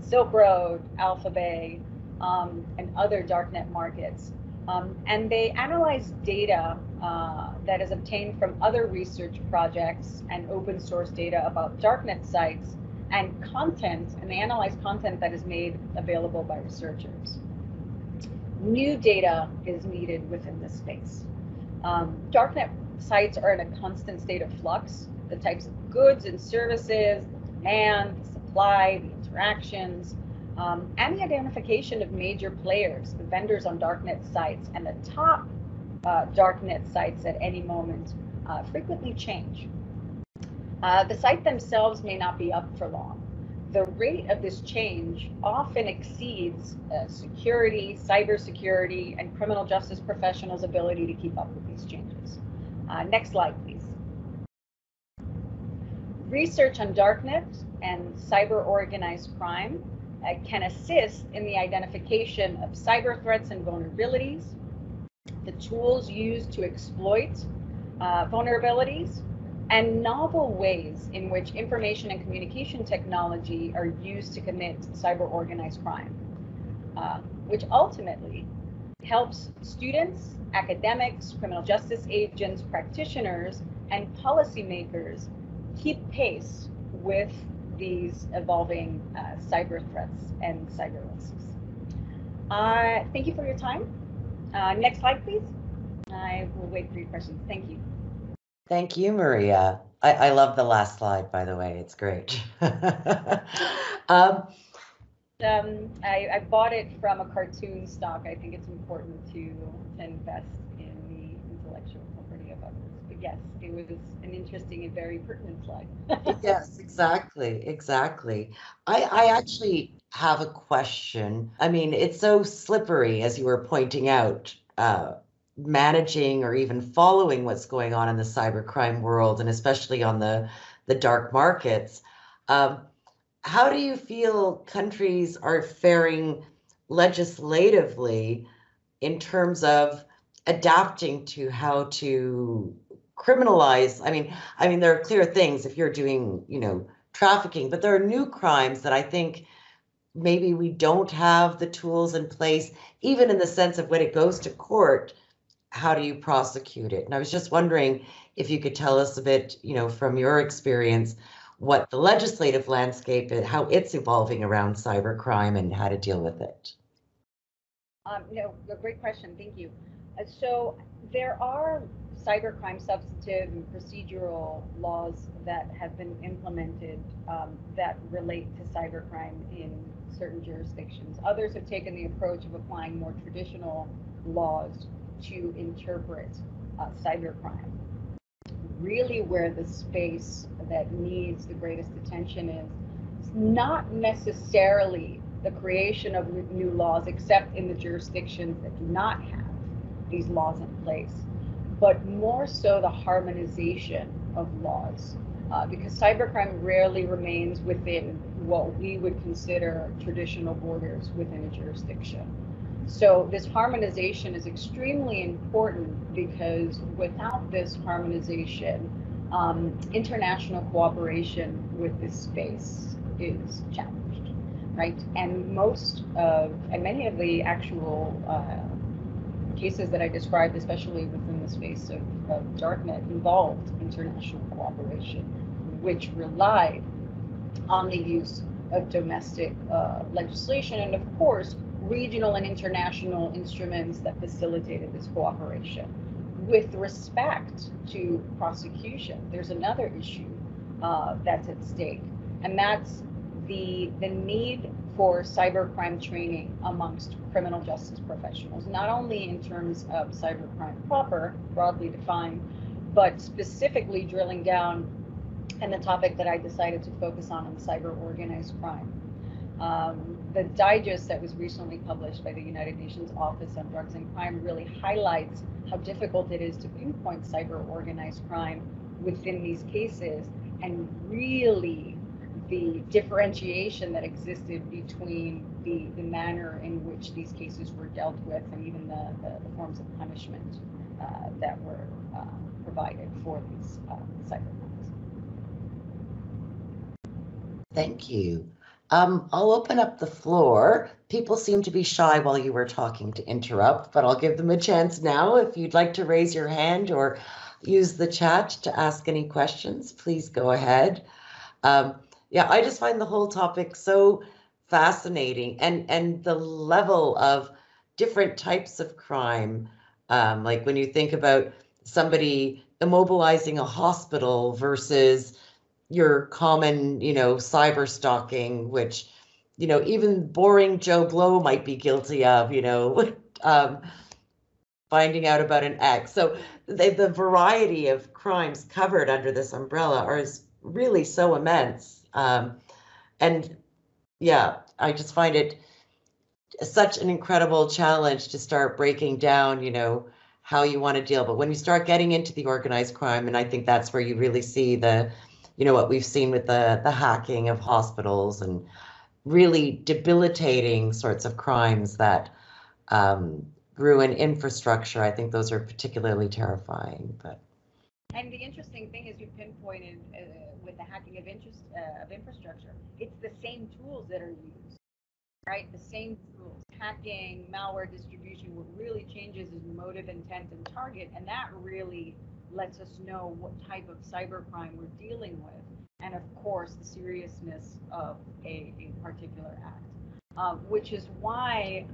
Silk Road, AlphaBay, um, and other darknet markets. Um, and they analyze data uh, that is obtained from other research projects and open source data about darknet sites and content, and they analyze content that is made available by researchers. New data is needed within this space. Um, darknet sites are in a constant state of flux. The types of goods and services, the demand, the supply, the interactions, um, and the identification of major players, the vendors on darknet sites, and the top uh, darknet sites at any moment uh, frequently change. Uh, the site themselves may not be up for long. The rate of this change often exceeds uh, security, cybersecurity, and criminal justice professionals' ability to keep up with these changes. Uh, next slide, please. Research on darknet and cyber organized crime uh, can assist in the identification of cyber threats and vulnerabilities, the tools used to exploit uh, vulnerabilities, and novel ways in which information and communication technology are used to commit cyber organized crime, uh, which ultimately helps students, academics, criminal justice agents, practitioners, and policymakers keep pace with these evolving uh, cyber threats and cyber risks. Uh, thank you for your time. Uh, next slide, please. I will wait for your questions. Thank you. Thank you, Maria. I, I love the last slide, by the way. It's great. [laughs] um, um, I, I, bought it from a CartoonStock. I think it's important to, invest in the intellectual property of others. But yes, it was an interesting and very pertinent slide. [laughs] yes, exactly, exactly. I, I actually have a question. I mean, it's so slippery, as you were pointing out. Uh, managing or even following what's going on in the cybercrime world and especially on the the dark markets um, how do you feel countries are faring legislatively in terms of adapting to how to criminalize i mean i mean there are clear things if you're doing you know trafficking but there are new crimes that i think maybe we don't have the tools in place even in the sense of when it goes to court how do you prosecute it? And I was just wondering if you could tell us a bit, you know, from your experience, what the legislative landscape is, how it's evolving around cybercrime and how to deal with it. Um, no, great question. Thank you. Uh, so there are cybercrime substantive and procedural laws that have been implemented um, that relate to cybercrime in certain jurisdictions. Others have taken the approach of applying more traditional laws to interpret uh, cybercrime. Really, where the space that needs the greatest attention is It's not necessarily the creation of new laws, except in the jurisdictions that do not have these laws in place, but more so the harmonization of laws. Uh, because cybercrime rarely remains within what we would consider traditional borders within a jurisdiction. So this harmonization is extremely important because without this harmonization, um, international cooperation with this space is challenged, right? And most of, and many of the actual uh, cases that I described, especially within the space of, of darknet, involved international cooperation, which relied on the use of domestic uh, legislation and, of course, regional and international instruments that facilitated this cooperation. With respect to prosecution, there's another issue uh, that's at stake, and that's the, the need for cybercrime training amongst criminal justice professionals, not only in terms of cybercrime proper, broadly defined, but specifically drilling down and the topic that I decided to focus on in cyber organized crime. Um, the digest that was recently published by the United Nations Office on Drugs and Crime really highlights how difficult it is to pinpoint cyber organized crime within these cases and really the differentiation that existed between the, the manner in which these cases were dealt with and even the, the, the forms of punishment uh, that were uh, provided for these uh, cyber crimes. Thank you. Um, I'll open up the floor. People seem to be shy while you were talking to interrupt, but I'll give them a chance now. If you'd like to raise your hand or use the chat to ask any questions, please go ahead. Um, yeah, I just find the whole topic so fascinating and and the level of different types of crime. Um, like when you think about somebody immobilizing a hospital versus your common, you know, cyber stalking, which, you know, even boring Joe Blow might be guilty of, you know, [laughs] um, finding out about an ex. So the, the variety of crimes covered under this umbrella are really so immense. Um, and yeah, I just find it such an incredible challenge to start breaking down, you know, how you want to deal. But when you start getting into the organized crime, and I think that's where you really see the you know what we've seen with the the hacking of hospitals and really debilitating sorts of crimes that um, ruin infrastructure. I think those are particularly terrifying. But and the interesting thing is you pinpointed uh, with the hacking of interest uh, of infrastructure, it's the same tools that are used, right? The same tools. Hacking, malware distribution. What really changes is motive, intent, and target, and that really lets us know what type of cybercrime we're dealing with, and of course, the seriousness of a, a particular act. Um, which is why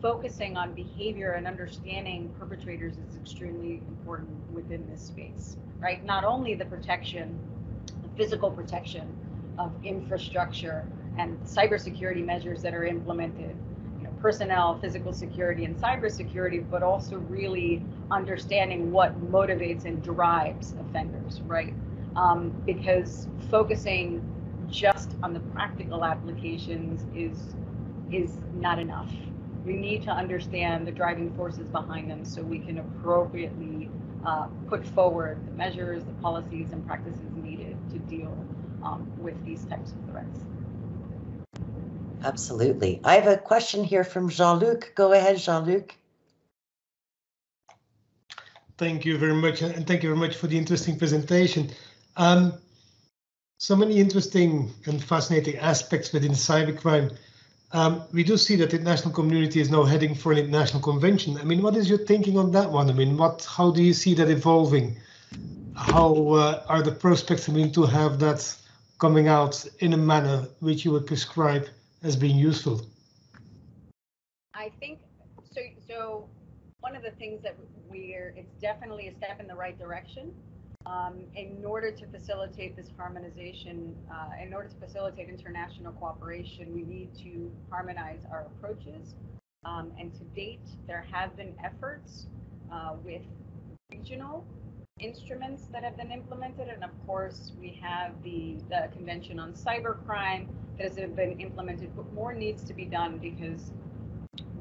focusing on behavior and understanding perpetrators is extremely important within this space, right? Not only the protection, the physical protection of infrastructure and cybersecurity measures that are implemented personnel, physical security, and cybersecurity, but also really understanding what motivates and drives offenders, right? Um, because focusing just on the practical applications is is not enough. We need to understand the driving forces behind them so we can appropriately uh, put forward the measures, the policies, and practices needed to deal um, with these types of threats. Absolutely. I have a question here from Jean-Luc. Go ahead, Jean-Luc. Thank you very much, and thank you very much for the interesting presentation. Um, so many interesting and fascinating aspects within cybercrime. Um, we do see that the international community is now heading for an international convention. I mean, what is your thinking on that one? I mean, what? How do you see that evolving? How uh, are the prospects? I mean, to have that coming out in a manner which you would prescribe as being useful? I think so. So one of the things that we're, it's definitely a step in the right direction. Um, in order to facilitate this harmonization, uh, in order to facilitate international cooperation, we need to harmonize our approaches. Um, and to date, there have been efforts uh, with regional instruments that have been implemented. And of course, we have the, the Convention on Cybercrime that has been implemented, but more needs to be done because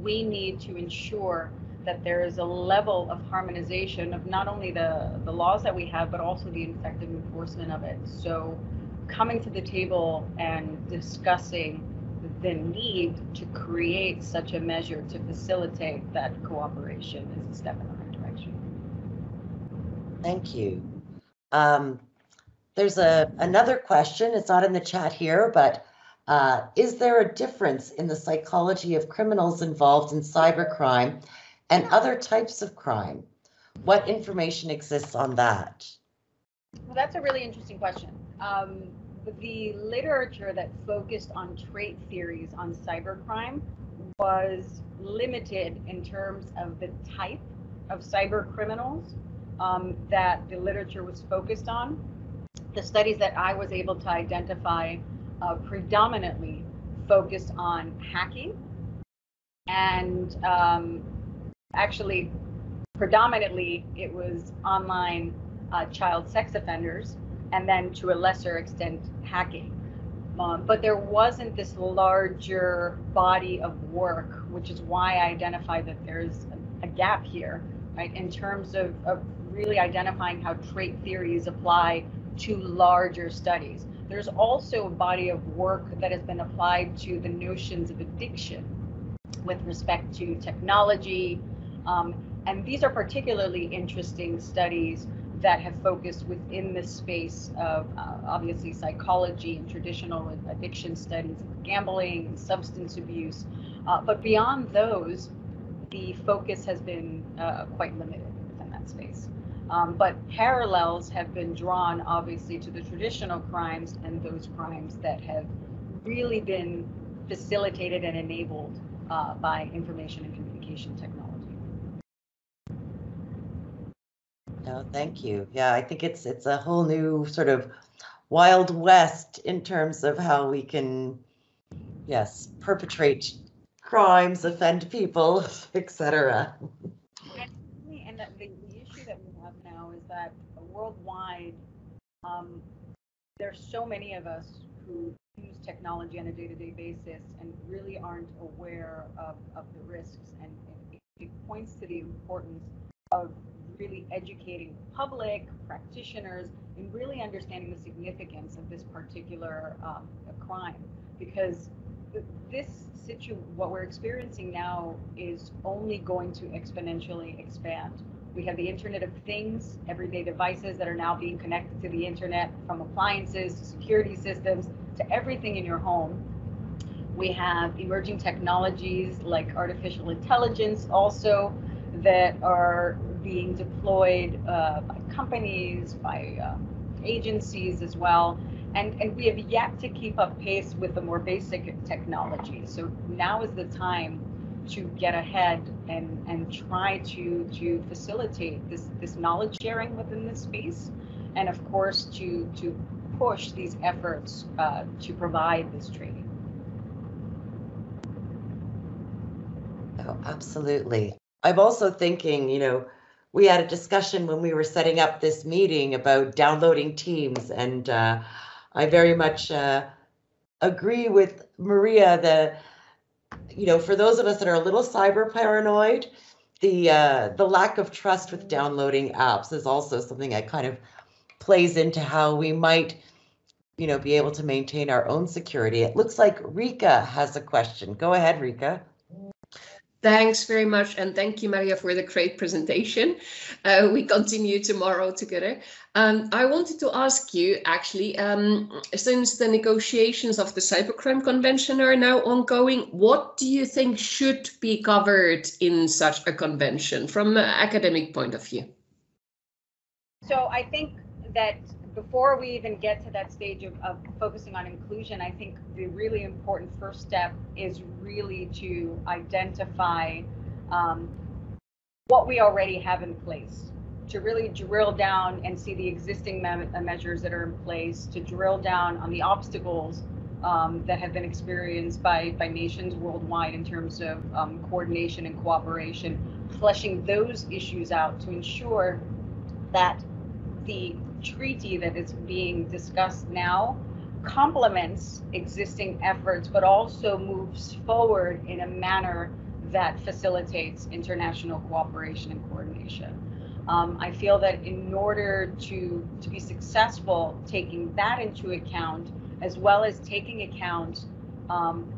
we need to ensure that there is a level of harmonization of not only the, the laws that we have, but also the effective enforcement of it. So coming to the table and discussing the need to create such a measure to facilitate that cooperation is a step in the right direction. Thank you. Um, there's a another question. It's not in the chat here, but uh, is there a difference in the psychology of criminals involved in cybercrime and other types of crime? What information exists on that? Well, that's a really interesting question. Um, the literature that focused on trait theories on cybercrime was limited in terms of the type of cyber criminals um, that the literature was focused on. The studies that I was able to identify uh, predominantly focused on hacking and um, actually predominantly it was online uh, child sex offenders and then to a lesser extent hacking. Um, but there wasn't this larger body of work, which is why I identify that there's a, gap here, right, in terms of, of really identifying how trait theories apply to larger studies. There's also a body of work that has been applied to the notions of addiction with respect to technology. Um, and these are particularly interesting studies that have focused within the space of uh, obviously psychology and traditional addiction studies, gambling, substance abuse. Uh, but beyond those, the focus has been uh, quite limited within that space. Um, but parallels have been drawn, obviously, to the traditional crimes and those crimes that have really been facilitated and enabled uh, by information and communication technology. No, thank you. Yeah, I think it's it's a whole new sort of wild west in terms of how we can, yes, perpetrate crimes, offend people, [laughs] etc. And the, the, issue that we have now is that worldwide, um, there's so many of us who use technology on a day-to-day basis and really aren't aware of, of the risks. And it, it points to the importance of really educating public, practitioners, and really understanding the significance of this particular um, crime. Because this situ, what we're experiencing now is only going to exponentially expand. We have the Internet of Things, everyday devices that are now being connected to the internet, from appliances to security systems to everything in your home. We have emerging technologies like artificial intelligence also that are being deployed uh, by companies, by um, agencies as well. And, and we have yet to keep up pace with the more basic technology. So now is the time to get ahead and, and try to, to facilitate this, this knowledge sharing within this space. And of course, to, to push these efforts uh, to provide this training. Oh, absolutely. I'm also thinking, you know, we had a discussion when we were setting up this meeting about downloading Teams, and uh, I very much uh, agree with Maria. The you know, for those of us that are a little cyber paranoid, the uh, the lack of trust with downloading apps is also something that kind of plays into how we might, you know, be able to maintain our own security. It looks like Rika has a question. Go ahead, Rika. Thanks very much. And thank you, Maria, for the great presentation. Uh, we continue tomorrow together. Um, I wanted to ask you, actually, um, since the negotiations of the Cybercrime Convention are now ongoing, what do you think should be covered in such a convention from an academic point of view? So I think that before we even get to that stage of, of focusing on inclusion, I think the really important first step is really to identify um, what we already have in place, to really drill down and see the existing me- uh, measures that are in place, to drill down on the obstacles um, that have been experienced by, by nations worldwide in terms of um, coordination and cooperation, fleshing those issues out to ensure that the treaty that is being discussed now complements existing efforts, but also moves forward in a manner that facilitates international cooperation and coordination. Um, I feel that in order to, to be successful, taking that into account, as well as taking account um,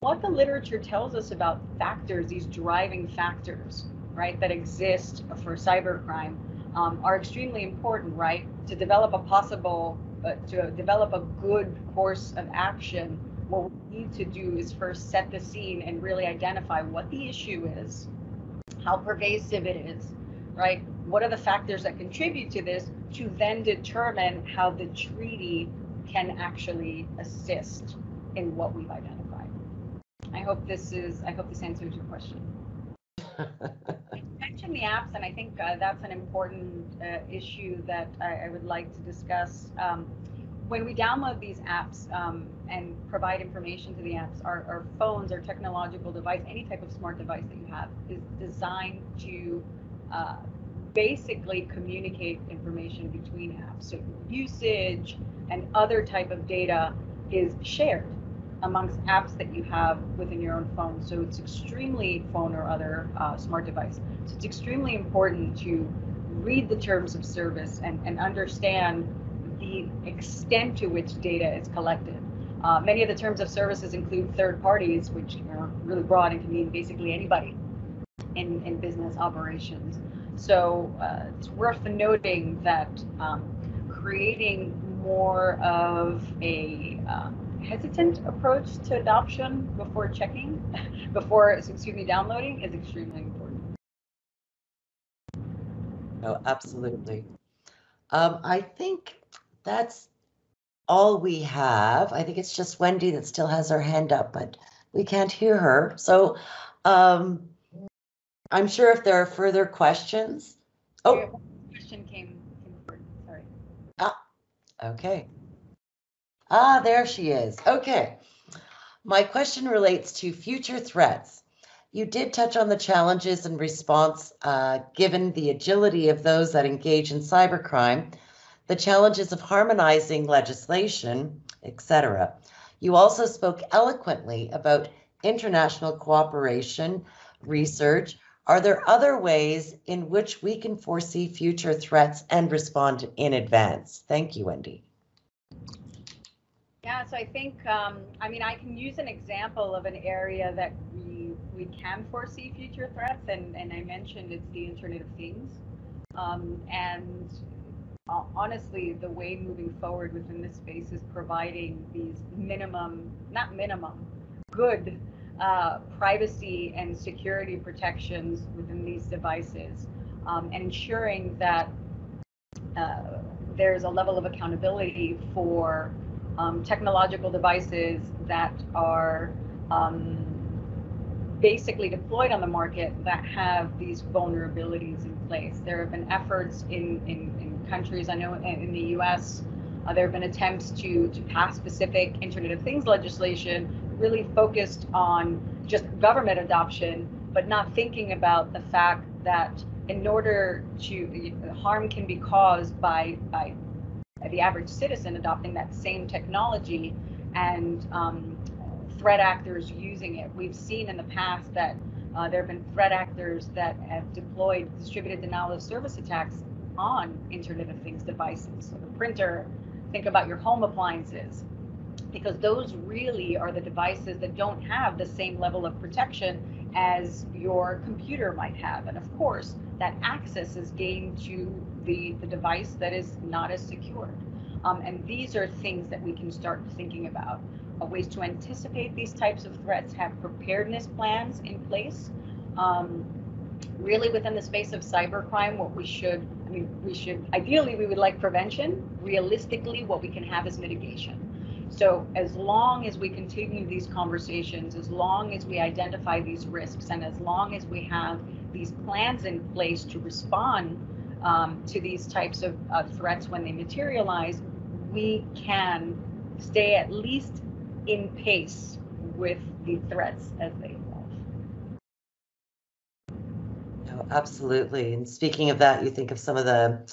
what the literature tells us about factors, these driving factors, right, that exist for cybercrime, um, are extremely important, right? To develop a possible, uh, to develop a good course of action, what we need to do is first set the scene and really identify what the issue is, how pervasive it is, right? What are the factors that contribute to this to then determine how the treaty can actually assist in what we've identified. I hope this is, I hope this answers your question. [laughs] Mentioned the apps, and I think uh, that's an important uh, issue that I, I, would like to discuss. Um, when we download these apps um, and provide information to the apps, our, our, phones, our technological device, any type of smart device that you have, is designed to uh, basically communicate information between apps. So usage and other type of data is shared amongst apps that you have within your own phone. So it's extremely phone or other uh, smart device. So it's extremely important to read the terms of service and, and understand the extent to which data is collected. Uh, many of the terms of services include third parties, which are really broad and can mean basically anybody in, in business operations. So uh, it's worth noting that um, creating more of a um, hesitant approach to adoption before checking, [laughs] before, excuse me, downloading is extremely important. Oh, absolutely. Um, I think that's all we have. I think it's just Wendy that still has her hand up, but we can't hear her. So um, I'm sure if there are further questions. Oh, question came, came forward. Sorry. Ah, okay. Ah, there she is. Okay. My question relates to future threats. You did touch on the challenges and response uh, given the agility of those that engage in cybercrime, the challenges of harmonizing legislation, etc. You also spoke eloquently about international cooperation, research, are there other ways in which we can foresee future threats and respond in advance? Thank you, Wendy. Yeah, so I think, um, I mean, I can use an example of an area that we we can foresee future threats, and, and I mentioned it's the Internet of Things. Um, and uh, honestly, the way moving forward within this space is providing these minimum, not minimum, good uh, privacy and security protections within these devices um, and ensuring that uh, there's a level of accountability for um, technological devices that are um, basically deployed on the market that have these vulnerabilities in place. There have been efforts in, in, in countries, I know in, in the US, uh, there have been attempts to, to pass specific Internet of Things legislation really focused on just government adoption, but not thinking about the fact that in order to harm can be caused by by the average citizen adopting that same technology and um, threat actors using it. We've seen in the past that uh, there have been threat actors that have deployed distributed denial of service attacks on Internet of Things devices. So the printer, think about your home appliances, because those really are the devices that don't have the same level of protection as your computer might have. And of course, that access is gained to the, the device that is not as secure. Um, and these are things that we can start thinking about. Uh, ways to anticipate these types of threats, have preparedness plans in place. Um, really within the space of cybercrime, what we should, I mean, we should, ideally, we would like prevention. Realistically, what we can have is mitigation So as long as we continue these conversations, as long as we identify these risks, and as long as we have these plans in place to respond um, to these types of, threats when they materialize, we can stay at least in pace with the threats as they evolve. No, absolutely. And speaking of that, you think of some of the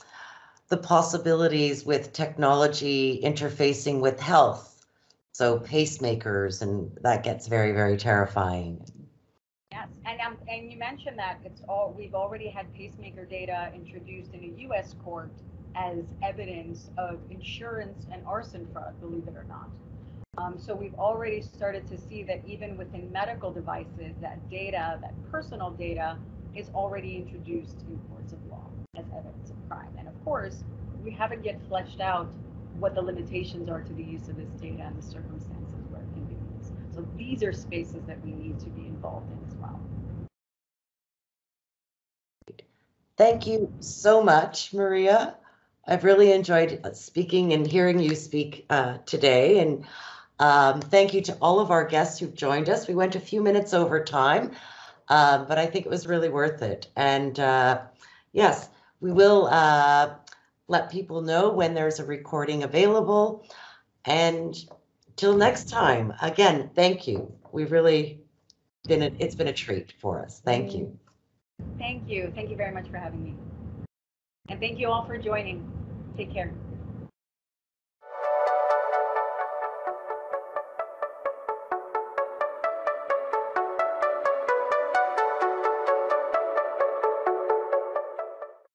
the possibilities with technology interfacing with health. So pacemakers, and that gets very, very terrifying. Yes, and um, and you mentioned that it's all we've already had pacemaker data introduced in a U.S. court as evidence of insurance and arson fraud, believe it or not. Um, so we've already started to see that even within medical devices, that data, that personal data, is already introduced in courts of law as evidence of crime. And of course, we haven't yet fleshed out what the limitations are to the use of this data and the circumstances where it can be used. So these are spaces that we need to be involved in Thank you so much, Maria. I've really enjoyed speaking and hearing you speak uh, today. And um, thank you to all of our guests who've joined us. We went a few minutes over time, uh, but I think it was really worth it. And uh, yes, we will uh, let people know when there's a recording available. And till next time, again, thank you. We've really been, a, it's been a treat for us. Thank you. Thank you. Thank you very much for having me. And thank you all for joining. Take care.